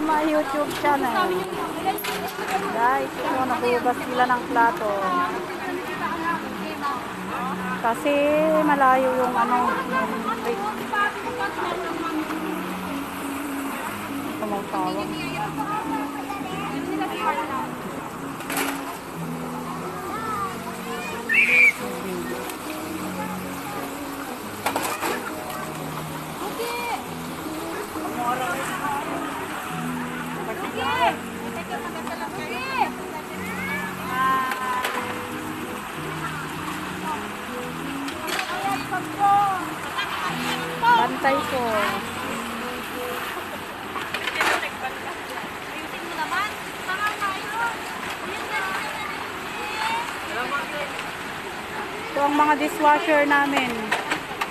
my YouTube channel. Guys, ito, nagugas sila ng plato. Kasi malayo yung ano, yung. Tumawtawag. Bantay ko. Ito ang mga dishwasher namin.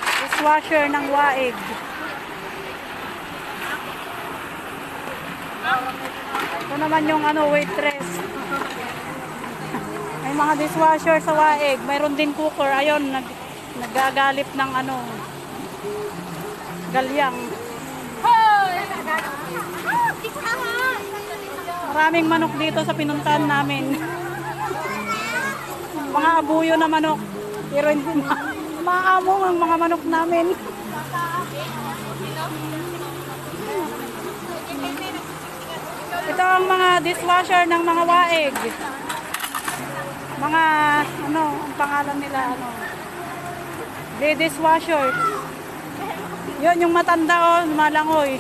Dishwasher ng waig. Ito naman yung ano, waitress. May mga dishwasher sa waig. Mayroon din cooker. Ayun, nag, nagagalip ng ano, galyang. Maraming manok dito sa pinuntahan namin. mga abuyo na manok. Pero hindi ma maamong ang mga manok namin. Ito ang mga dishwasher ng mga waeg. Mga, ano, ang pangalan nila, ano, the dishwasher. Yun, yung matanda, oh, malangoy.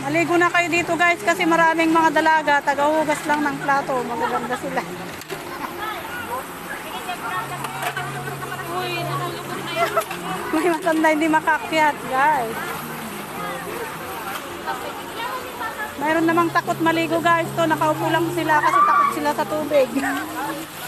Maligo na kayo dito guys kasi maraming mga dalaga, tagahugas lang ng plato, magaganda sila. May matanda hindi makakyat guys. Mayroon namang takot maligo guys to, nakaupo lang sila kasi takot sila sa tubig.